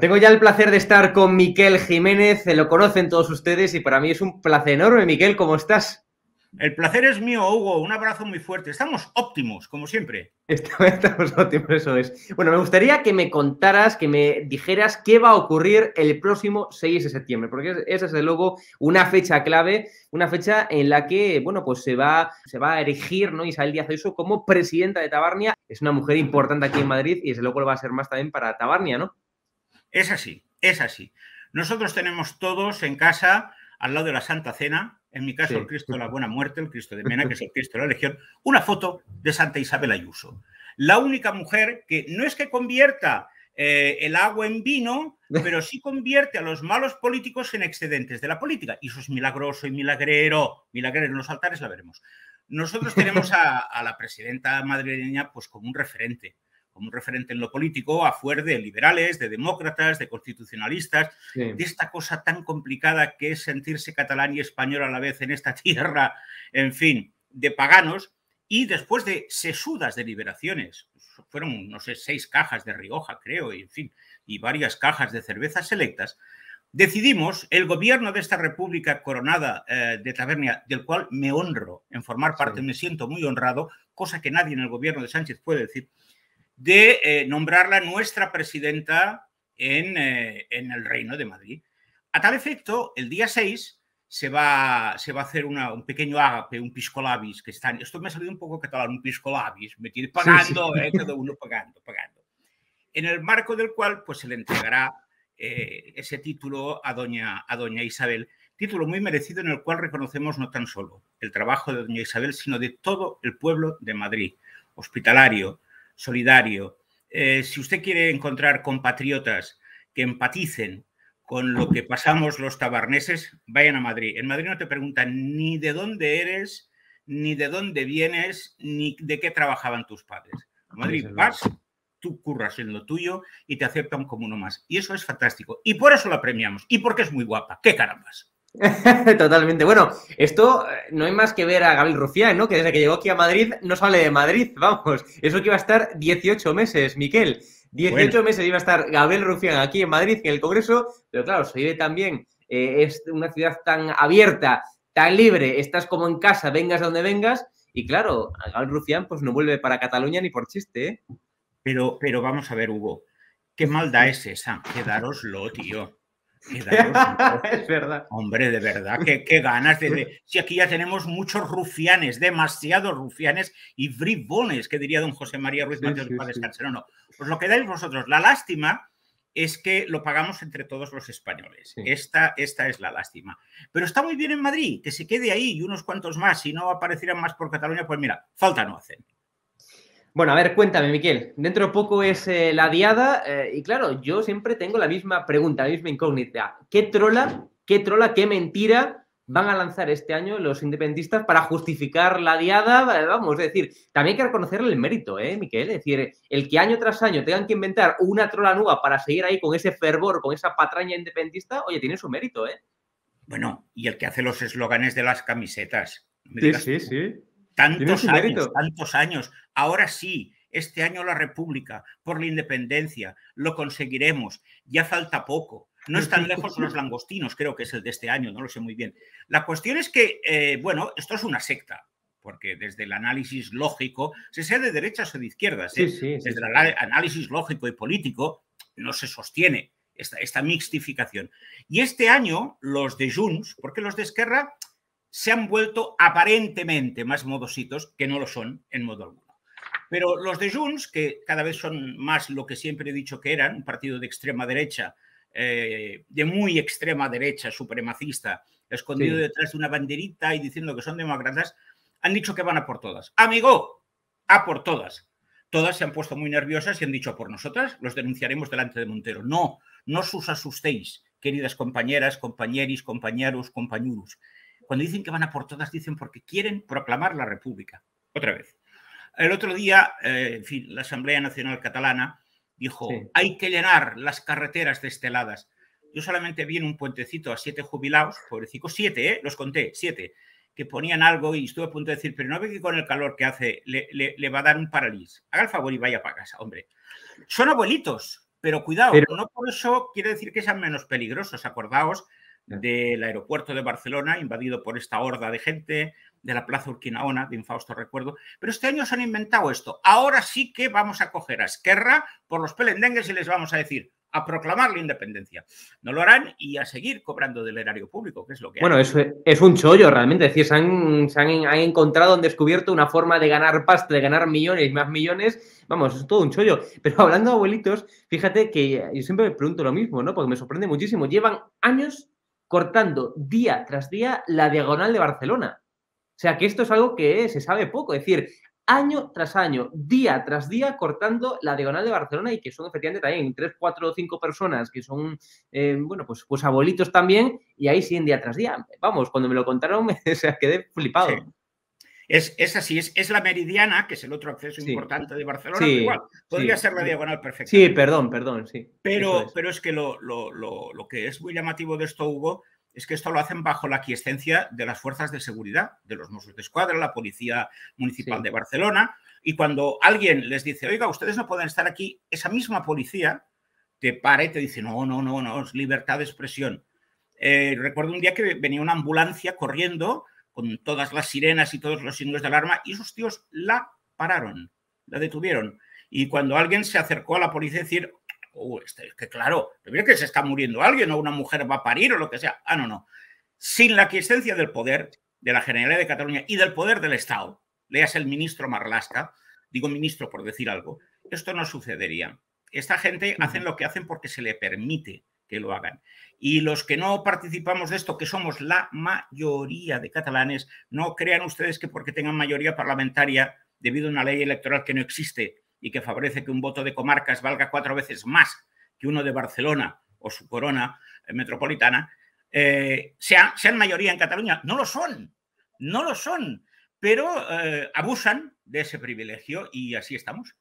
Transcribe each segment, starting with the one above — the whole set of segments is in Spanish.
Tengo ya el placer de estar con Miquel Jiménez, lo conocen todos ustedes y para mí es un placer enorme. Miquel, ¿cómo estás? El placer es mío, Hugo. Un abrazo muy fuerte. Estamos óptimos, como siempre. Estamos óptimos, eso es. Bueno, me gustaría que me contaras, que me dijeras qué va a ocurrir el próximo 6 de septiembre, porque esa es, desde luego, una fecha clave, una fecha en la que, bueno, pues se va, se va a erigir, ¿no? Isabel Díaz Ayuso como presidenta de Tabarnia. Es una mujer importante aquí en Madrid y desde luego lo va a ser más también para Tabarnia, ¿no? Es así, es así. Nosotros tenemos todos en casa, al lado de la Santa Cena, en mi caso el Cristo de la Buena Muerte, el Cristo de Mena, que es el Cristo de la Legión, una foto de Santa Isabel Ayuso. La única mujer que no es que convierta eh, el agua en vino, pero sí convierte a los malos políticos en excedentes de la política. Y eso es milagroso y milagrero. Milagrero en los altares la veremos. Nosotros tenemos a, a la presidenta madrileña pues como un referente como un referente en lo político, a fuer de liberales, de demócratas, de constitucionalistas, de esta cosa tan complicada que es sentirse catalán y español a la vez en esta tierra, en fin, de paganos, y después de sesudas deliberaciones, fueron, no sé, seis cajas de Rioja, creo, y en fin, y varias cajas de cervezas selectas, decidimos, el gobierno de esta república coronada eh, de Tabernia, del cual me honro en formar parte, me siento muy honrado, cosa que nadie en el gobierno de Sánchez puede decir, de eh, nombrarla nuestra presidenta eh, en, el Reino de Madrid. A tal efecto, el día 6 se va, se va a hacer un pequeño ágape, un piscolabis, que están, esto me ha salido un poco catalán, un piscolabis, me tiene pagando, eh, cada uno pagando, pagando. En el marco del cual pues, se le entregará ese título a doña, a doña Isabel, título muy merecido en el cual reconocemos no tan solo el trabajo de doña Isabel, sino de todo el pueblo de Madrid, hospitalario, solidario. Eh, si usted quiere encontrar compatriotas que empaticen con lo que pasamos los tabarneses, vayan a Madrid. En Madrid no te preguntan ni de dónde eres, ni de dónde vienes, ni de qué trabajaban tus padres. En Madrid vas, tú curras en lo tuyo y te aceptan como uno más. Y eso es fantástico. Y por eso la premiamos. Y porque es muy guapa. ¡Qué carambas! Totalmente. Bueno, esto eh, no hay más que ver a Gabriel Rufián, ¿no? Que desde que llegó aquí a Madrid no sale de Madrid, vamos. Eso que iba a estar 18 meses, Miquel. 18 meses iba a estar Gabriel Rufián aquí en Madrid, en el Congreso, pero claro, se vive también, eh, es una ciudad tan abierta, tan libre, estás como en casa, vengas donde vengas, y claro, Gabriel Rufián pues no vuelve para Cataluña ni por chiste, ¿eh? Pero, pero vamos a ver, Hugo, ¿qué maldad es esa? Quedároslo, tío. es verdad. Hombre, de verdad, qué, ganas de, Si aquí ya tenemos muchos rufianes, demasiados rufianes y bribones, que diría don José María Ruiz Mateos No, no. Pues lo que dais vosotros. La lástima es que lo pagamos entre todos los españoles. Esta, esta es la lástima. Pero está muy bien en Madrid, que se quede ahí y unos cuantos más. Si no aparecieran más por Cataluña, pues mira, falta no hacen. Bueno, a ver, cuéntame, Miquel. Dentro de poco es eh, la diada eh, y claro, yo siempre tengo la misma pregunta, la misma incógnita. ¿Qué trola, qué trola, qué mentira van a lanzar este año los independentistas para justificar la diada? Vamos, es decir, también hay que reconocerle el mérito, ¿eh, Miquel? Es decir, el que año tras año tengan que inventar una trola nueva para seguir ahí con ese fervor, con esa patraña independentista, oye, tiene su mérito, ¿eh? Bueno, y el que hace los eslóganes de las camisetas. Sí, sí, sí. Tantos años, tantos años. Ahora sí, este año la República, por la independencia, lo conseguiremos. Ya falta poco. No están lejos los langostinos, creo que es el de este año, no lo sé muy bien. La cuestión es que, eh, bueno, esto es una secta, porque desde el análisis lógico, se sea de derechas o de izquierdas, ¿eh? desde el análisis lógico y político, no se sostiene esta, esta mixtificación. Y este año, los de Junts, porque los de Esquerra se han vuelto aparentemente más modositos, que no lo son en modo alguno. Pero los de Junts, que cada vez son más lo que siempre he dicho que eran, un partido de extrema derecha, eh, de muy extrema derecha, supremacista, escondido detrás de una banderita y diciendo que son demócratas, han dicho que van a por todas. Amigo, a por todas. Todas se han puesto muy nerviosas y han dicho por nosotras los denunciaremos delante de Montero. No, no os asustéis, queridas compañeras, compañeros, compañeros, compañeros. Cuando dicen que van a por todas, dicen porque quieren proclamar la República. Otra vez. El otro día, eh, en fin, la Asamblea Nacional Catalana dijo, hay que llenar las carreteras desteladas. Yo solamente vi en un puentecito a siete jubilados, pobrecicos, siete, ¿eh? los conté, siete, que ponían algo y estuve a punto de decir, pero no ve que con el calor que hace le, va a dar un paralís. Haga el favor y vaya para casa, hombre. Son abuelitos, pero cuidado, no por eso quiere decir que sean menos peligrosos. Acordaos del aeropuerto de Barcelona, invadido por esta horda de gente, de la Plaza Urquinaona, de infausto recuerdo. Pero este año se han inventado esto. Ahora sí que vamos a coger a Esquerra por los pelendengues y les vamos a decir, a proclamar la independencia. No lo harán y a seguir cobrando del erario público, que es lo que Bueno, eso es, un chollo realmente. Es decir, se, han, se han, encontrado, han descubierto una forma de ganar pasta, de ganar millones y más millones. Vamos, es todo un chollo. Pero hablando de abuelitos, fíjate que yo siempre me pregunto lo mismo, ¿no? Porque me sorprende muchísimo. Llevan años cortando día tras día la diagonal de Barcelona. O sea, que esto es algo que se sabe poco. Es decir, año tras año, día tras día, cortando la diagonal de Barcelona y que son efectivamente también tres, cuatro o cinco personas que son, eh, bueno, pues, pues abuelitos también y ahí siguen día tras día. Vamos, cuando me lo contaron me quedé flipado. Es, es, así, es, es, la meridiana, que es el otro acceso importante de Barcelona, igual, podría ser la diagonal perfecta. Sí, perdón, perdón, sí. Pero es, pero es que lo, lo, lo, lo, que es muy llamativo de esto, Hugo, es que esto lo hacen bajo la aquiescencia de las fuerzas de seguridad, de los Mossos de Escuadra, la Policía Municipal de Barcelona, y cuando alguien les dice, oiga, ustedes no pueden estar aquí, esa misma policía te para y te dice, no, no, no, no, es libertad de expresión. Eh, recuerdo un día que venía una ambulancia corriendo con todas las sirenas y todos los signos de alarma y esos tíos la pararon, la detuvieron. Y cuando alguien se acercó a la policía a decir, oh, este, que claro, primero que se está muriendo alguien o una mujer va a parir o lo que sea. Ah, no, no. Sin la aquiescencia del poder de la Generalidad de Cataluña y del poder del Estado, leas el ministro Marlasca, digo ministro por decir algo, esto no sucedería. Esta gente hacen lo que hacen porque se le permite que lo hagan. Y los que no participamos de esto, que somos la mayoría de catalanes, no crean ustedes que porque tengan mayoría parlamentaria, debido a una ley electoral que no existe, y que favorece que un voto de comarcas valga cuatro veces más que uno de Barcelona o su corona metropolitana, eh, sean, sean, mayoría en Cataluña. No lo son, no lo son, pero eh, abusan de ese privilegio y así estamos.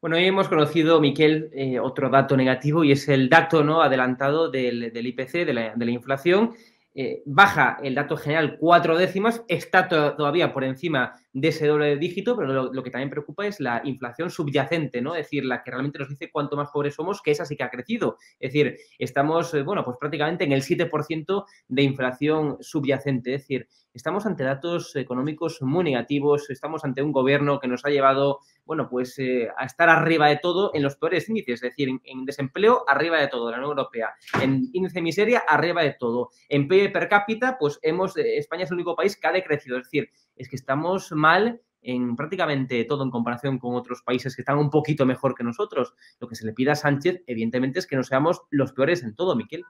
Bueno, hoy hemos conocido, Miquel, eh, otro dato negativo y es el dato ¿no? adelantado del, IPC, de la, inflación. Eh, baja el dato general cuatro décimas, está to todavía por encima de ese doble dígito, pero lo, lo, que también preocupa es la inflación subyacente, ¿no? Es decir, la que realmente nos dice cuánto más pobres somos, que esa sí que ha crecido. Es decir, estamos, eh, bueno, pues prácticamente en el 7% de inflación subyacente. Es decir, estamos ante datos económicos muy negativos, estamos ante un gobierno que nos ha llevado, bueno, pues eh, a estar arriba de todo en los peores índices, es decir, en, desempleo arriba de todo de la Unión Europea, en índice de miseria arriba de todo, en PIB per cápita, pues hemos, eh, España es el único país que ha decrecido, es decir, es que estamos mal en prácticamente todo en comparación con otros países que están un poquito mejor que nosotros. Lo que se le pide a Sánchez, evidentemente, es que no seamos los peores en todo, Miquel.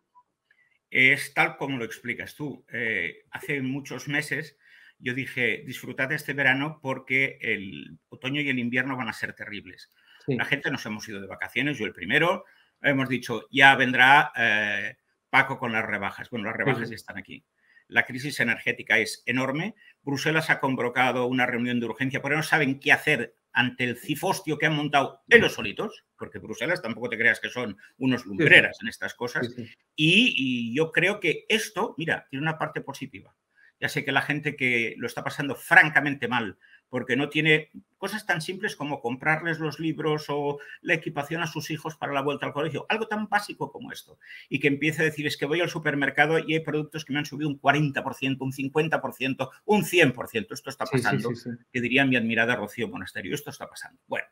Es tal como lo explicas tú. Eh, hace muchos meses yo dije, disfrutad este verano porque el otoño y el invierno van a ser terribles. Sí. La gente nos hemos ido de vacaciones, yo el primero, hemos dicho, ya vendrá eh, Paco con las rebajas. Bueno, las rebajas sí. ya están aquí la crisis energética es enorme. Bruselas ha convocado una reunión de urgencia porque no saben qué hacer ante el cifostio que han montado ellos solitos, porque Bruselas tampoco te creas que son unos lumbreras en estas cosas. Y, y yo creo que esto, mira, tiene una parte positiva. Ya sé que la gente que lo está pasando francamente mal porque no tiene cosas tan simples como comprarles los libros o la equipación a sus hijos para la vuelta al colegio, algo tan básico como esto, y que empiece a decir es que voy al supermercado y hay productos que me han subido un 40%, un 50%, un 100%, esto está pasando, sí, sí, sí, que diría mi admirada Rocío Monasterio, esto está pasando. Bueno,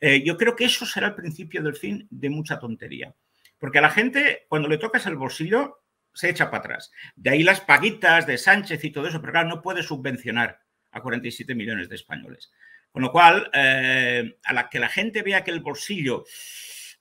eh, yo creo que eso será el principio del fin de mucha tontería, porque a la gente cuando le tocas el bolsillo se echa para atrás. De ahí las paguitas de Sánchez y todo eso, pero claro, no puede subvencionar a 47 millones de españoles. Con lo cual, eh, a la que la gente vea que el bolsillo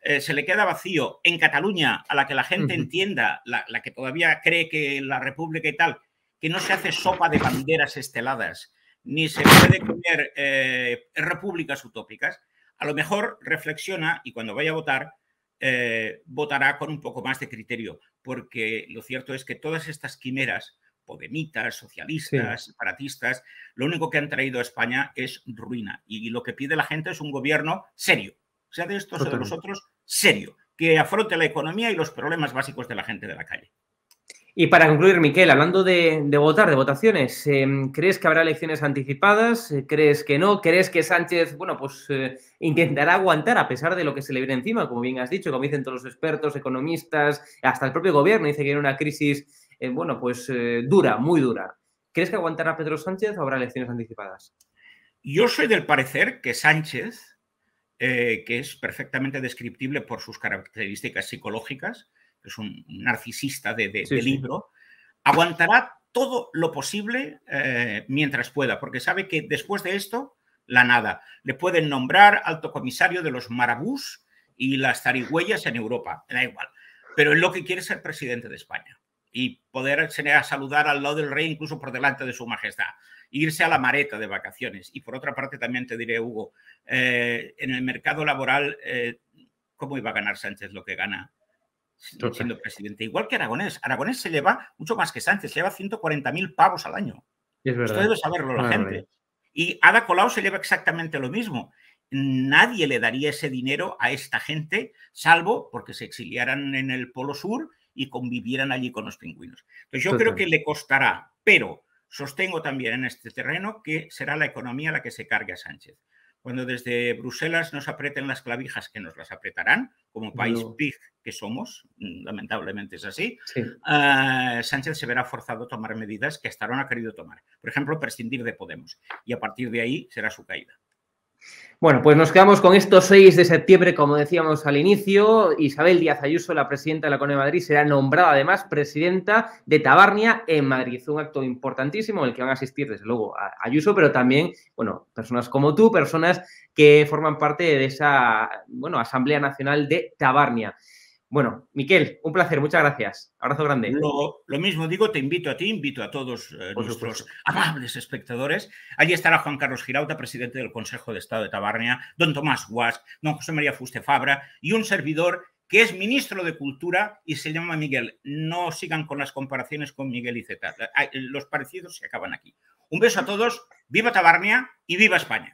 eh, se le queda vacío en Cataluña, a la que la gente uh -huh. entienda, la, la, que todavía cree que la República y tal, que no se hace sopa de banderas esteladas, ni se puede comer eh, repúblicas utópicas, a lo mejor reflexiona y cuando vaya a votar, eh, votará con un poco más de criterio, porque lo cierto es que todas estas quimeras podemitas, socialistas, sí. separatistas, lo único que han traído a España es ruina. Y lo que pide la gente es un gobierno serio, sea de estos o de los otros, serio, que afronte la economía y los problemas básicos de la gente de la calle. Y para concluir, Miquel, hablando de, votar, de votaciones, em, ¿crees que habrá elecciones anticipadas? ¿Crees que no? ¿Crees que Sánchez, bueno, pues eh, intentará aguantar a pesar de lo que se le viene encima, como bien has dicho, como dicen todos los expertos, economistas, hasta el propio gobierno dice que hay una crisis, eh, bueno, pues eh, dura, muy dura. ¿Crees que aguantará Pedro Sánchez o habrá elecciones anticipadas? Yo soy del parecer que Sánchez, que es perfectamente descriptible por sus características psicológicas, es un narcisista de, libro, aguantará todo lo posible eh, mientras pueda, porque sabe que después de esto, la nada. Le pueden nombrar alto comisario de los marabús y las zarigüeyas en Europa, da igual. Pero él lo que quiere es ser presidente de España y poder a saludar al lado del rey incluso por delante de su majestad, irse a la mareta de vacaciones. Y por otra parte también te diré, Hugo, eh, en el mercado laboral, eh, ¿cómo iba a ganar Sánchez lo que gana? siendo presidente. Igual que Aragonés. Aragonés se lleva mucho más que Sánchez, se lleva 140.000 pavos al año. Es verdad. Esto debe saberlo la gente. Y Ada Colau se lleva exactamente lo mismo. Nadie le daría ese dinero a esta gente, salvo porque se exiliaran en el Polo Sur y convivieran allí con los pingüinos. Entonces yo creo que le costará, pero sostengo también en este terreno que será la economía la que se cargue a Sánchez cuando desde Bruselas nos aprieten las clavijas, que nos las apretarán, como país big que somos, lamentablemente es así, ah, Sánchez se verá forzado a tomar medidas que hasta ahora no ha querido tomar. Por ejemplo, prescindir de Podemos. Y a partir de ahí será su caída. Bueno, pues nos quedamos con estos 6 de septiembre, como decíamos al inicio. Isabel Díaz Ayuso, la presidenta de la Comunidad de Madrid, será nombrada además presidenta de Tabarnia en Madrid. Un acto importantísimo en el que van a asistir, desde luego, Ayuso, pero también, bueno, personas como tú, personas que forman parte de esa, bueno, Asamblea Nacional de Tabarnia. Bueno, Miquel, un placer, muchas gracias. Abrazo grande. Lo, mismo digo, te invito a ti, invito a todos eh, nuestros amables espectadores. Allí estará Juan Carlos Girauta, presidente del Consejo de Estado de Tabarnia, don Tomás Guas, don José María Fuste Fabra y un servidor que es ministro de Cultura y se llama Miguel. No sigan con las comparaciones con Miguel y Zeta. Los parecidos se acaban aquí. Un beso a todos, viva Tabarnia y viva España.